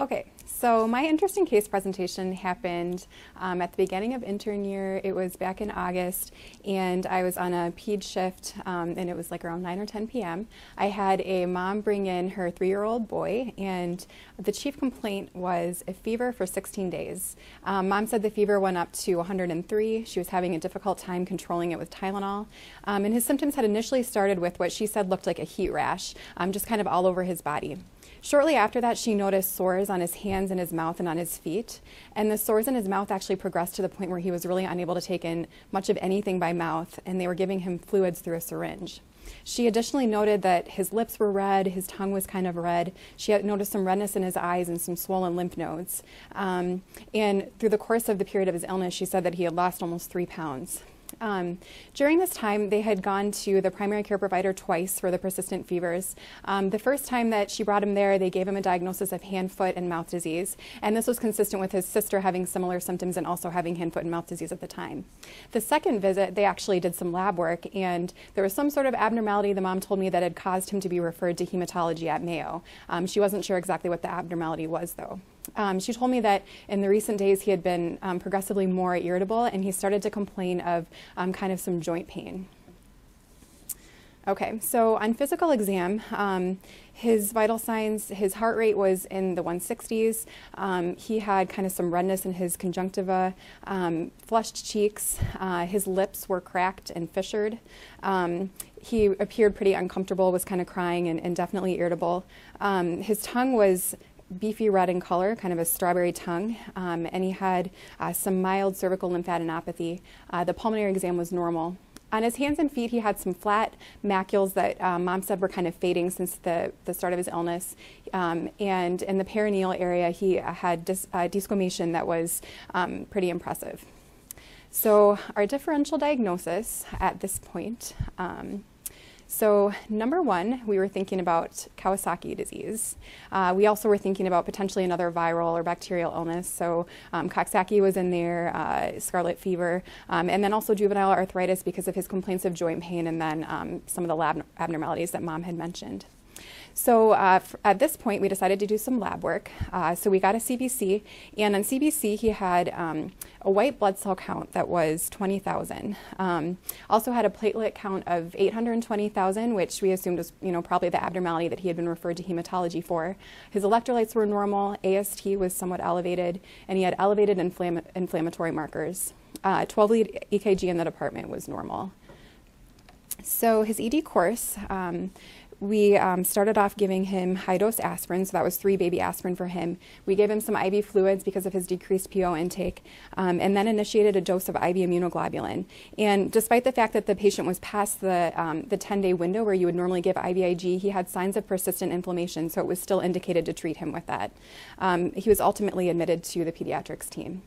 Okay, so my interesting case presentation happened um, at the beginning of intern year. It was back in August, and I was on a PED shift, um, and it was like around 9 or 10 p.m. I had a mom bring in her three year old boy, and the chief complaint was a fever for 16 days. Um, mom said the fever went up to 103. She was having a difficult time controlling it with Tylenol, um, and his symptoms had initially started with what she said looked like a heat rash, um, just kind of all over his body. Shortly after that, she noticed sores on his hands and his mouth and on his feet. And the sores in his mouth actually progressed to the point where he was really unable to take in much of anything by mouth, and they were giving him fluids through a syringe. She additionally noted that his lips were red, his tongue was kind of red. She had noticed some redness in his eyes and some swollen lymph nodes. Um, and through the course of the period of his illness, she said that he had lost almost three pounds. Um, during this time, they had gone to the primary care provider twice for the persistent fevers. Um, the first time that she brought him there, they gave him a diagnosis of hand, foot, and mouth disease, and this was consistent with his sister having similar symptoms and also having hand, foot, and mouth disease at the time. The second visit, they actually did some lab work, and there was some sort of abnormality the mom told me that had caused him to be referred to hematology at Mayo. Um, she wasn't sure exactly what the abnormality was, though. Um, she told me that in the recent days he had been um, progressively more irritable and he started to complain of um, kind of some joint pain. Okay, so on physical exam, um, his vital signs, his heart rate was in the 160s. Um, he had kind of some redness in his conjunctiva, um, flushed cheeks. Uh, his lips were cracked and fissured. He appeared pretty uncomfortable, was kind of crying and, and definitely irritable. Um, his tongue was beefy red in color, kind of a strawberry tongue, um, and he had uh, some mild cervical lymphadenopathy. Uh, the pulmonary exam was normal. On his hands and feet, he had some flat macules that um, mom said were kind of fading since the, the start of his illness. Um, and in the perineal area, he had dis, uh, desquamation that was um, pretty impressive. So, our differential diagnosis at this point um, so, number one, we were thinking about Kawasaki disease. Uh, we also were thinking about potentially another viral or bacterial illness. So, um, Coxsackie was in there, uh, scarlet fever, um, and then also juvenile arthritis because of his complaints of joint pain and then um, some of the lab abnormalities that mom had mentioned. So uh, at this point, we decided to do some lab work. Uh, so we got a CBC, and on CBC, he had um, a white blood cell count that was 20,000. Um, also had a platelet count of 820,000, which we assumed was, you know, probably the abnormality that he had been referred to hematology for. His electrolytes were normal, AST was somewhat elevated, and he had elevated inflama inflammatory markers. Uh, 12 lead EKG in the department was normal. So his ED course, um, we um, started off giving him high dose aspirin, so that was three baby aspirin for him. We gave him some IV fluids because of his decreased PO intake, um, and then initiated a dose of IV immunoglobulin. And despite the fact that the patient was past the, um, the 10 day window where you would normally give IVIG, he had signs of persistent inflammation, so it was still indicated to treat him with that. Um, he was ultimately admitted to the pediatrics team.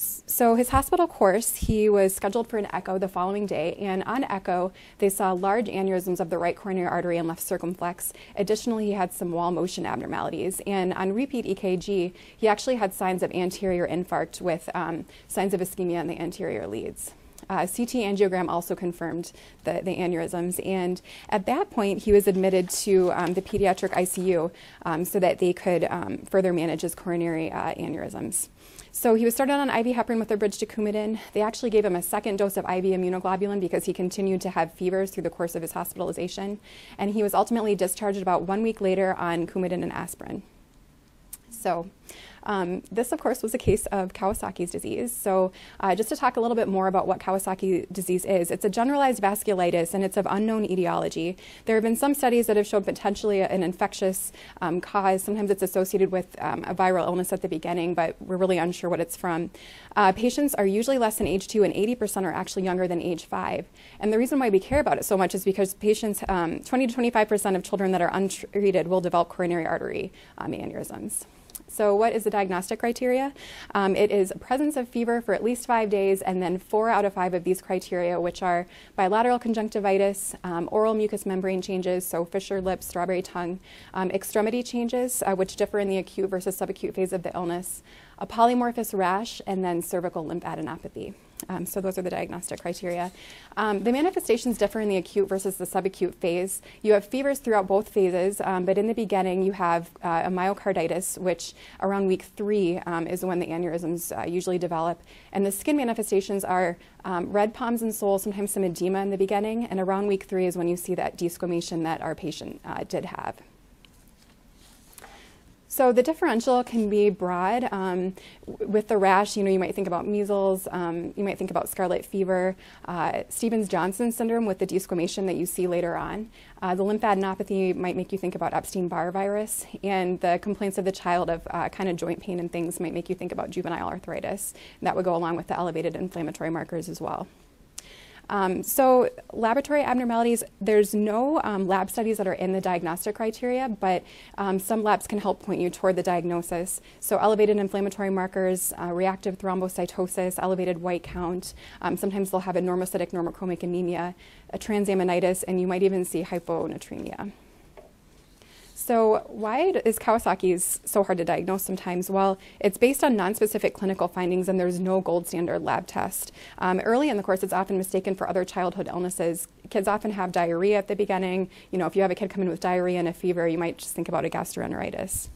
So his hospital course, he was scheduled for an echo the following day, and on echo, they saw large aneurysms of the right coronary artery and left circumflex. Additionally, he had some wall motion abnormalities, and on repeat EKG, he actually had signs of anterior infarct with um, signs of ischemia in the anterior leads. Uh, CT angiogram also confirmed the, the, aneurysms, and at that point, he was admitted to um, the pediatric ICU um, so that they could um, further manage his coronary uh, aneurysms. So he was started on IV heparin with a bridge to Coumadin. They actually gave him a second dose of IV immunoglobulin because he continued to have fevers through the course of his hospitalization. And he was ultimately discharged about one week later on Coumadin and aspirin. So um, this, of course, was a case of Kawasaki's disease. So, uh, just to talk a little bit more about what Kawasaki disease is, it's a generalized vasculitis and it's of unknown etiology. There have been some studies that have shown potentially an infectious um, cause. Sometimes it's associated with um, a viral illness at the beginning, but we're really unsure what it's from. Uh, patients are usually less than age two, and 80% are actually younger than age five. And the reason why we care about it so much is because patients, um, 20 to 25% of children that are untreated will develop coronary artery um, aneurysms. So, what is the diagnostic criteria? Um, it is presence of fever for at least five days, and then four out of five of these criteria, which are bilateral conjunctivitis, um, oral mucous membrane changes, so fissure lips, strawberry tongue, um, extremity changes, uh, which differ in the acute versus subacute phase of the illness, a polymorphous rash, and then cervical lymphadenopathy. Um, so those are the diagnostic criteria. Um, the manifestations differ in the acute versus the subacute phase. You have fevers throughout both phases, um, but in the beginning you have uh, a myocarditis, which around week three um, is when the aneurysms uh, usually develop. And the skin manifestations are um, red palms and soles, sometimes some edema in the beginning, and around week three is when you see that desquamation that our patient uh, did have. So the differential can be broad. Um, with the rash, you know, you might think about measles, um, you might think about scarlet fever, uh, Stevens-Johnson syndrome with the desquamation that you see later on. Uh, the lymphadenopathy might make you think about Epstein-Barr virus, and the complaints of the child of uh, kind of joint pain and things might make you think about juvenile arthritis. That would go along with the elevated inflammatory markers as well. Um, so laboratory abnormalities, there's no um, lab studies that are in the diagnostic criteria, but um, some labs can help point you toward the diagnosis. So elevated inflammatory markers, uh, reactive thrombocytosis, elevated white count. Um, sometimes they'll have a normocytic normochromic anemia, a transaminitis, and you might even see hyponatremia. So, why is Kawasaki's so hard to diagnose sometimes? Well, it's based on nonspecific clinical findings, and there's no gold standard lab test. Um, early in the course, it's often mistaken for other childhood illnesses. Kids often have diarrhea at the beginning. You know, if you have a kid come in with diarrhea and a fever, you might just think about a gastroenteritis.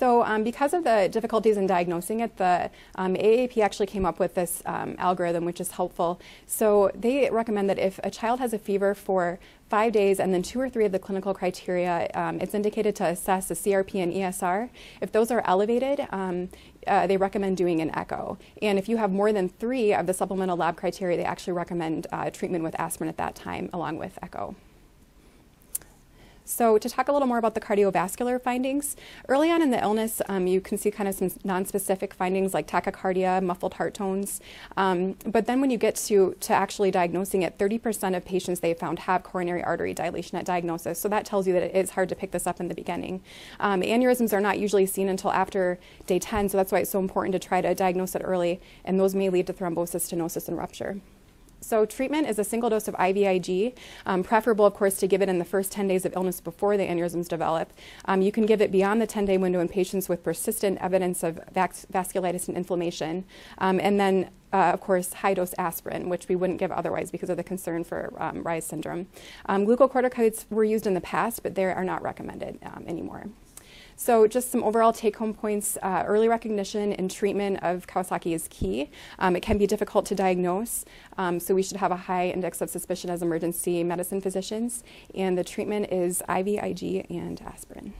So um, because of the difficulties in diagnosing it, the um, AAP actually came up with this um, algorithm, which is helpful. So they recommend that if a child has a fever for five days and then two or three of the clinical criteria, um, it's indicated to assess the CRP and ESR. If those are elevated, um, uh, they recommend doing an echo. And if you have more than three of the supplemental lab criteria, they actually recommend uh, treatment with aspirin at that time along with echo. So to talk a little more about the cardiovascular findings, early on in the illness, um, you can see kind of some nonspecific findings like tachycardia, muffled heart tones. Um, but then when you get to, to actually diagnosing it, 30% of patients they found have coronary artery dilation at diagnosis. So that tells you that it is hard to pick this up in the beginning. Um, aneurysms are not usually seen until after day 10, so that's why it's so important to try to diagnose it early, and those may lead to thrombosis, stenosis, and rupture. So treatment is a single dose of IVIG, um, preferable, of course, to give it in the first 10 days of illness before the aneurysms develop. Um, you can give it beyond the 10-day window in patients with persistent evidence of vasculitis and inflammation. Um, and then, uh, of course, high-dose aspirin, which we wouldn't give otherwise because of the concern for um, syndrome. Um, glucocorticoids were used in the past, but they are not recommended um, anymore. So just some overall take-home points. Uh, early recognition and treatment of Kawasaki is key. Um, it can be difficult to diagnose, um, so we should have a high index of suspicion as emergency medicine physicians. And the treatment is IVIG and aspirin.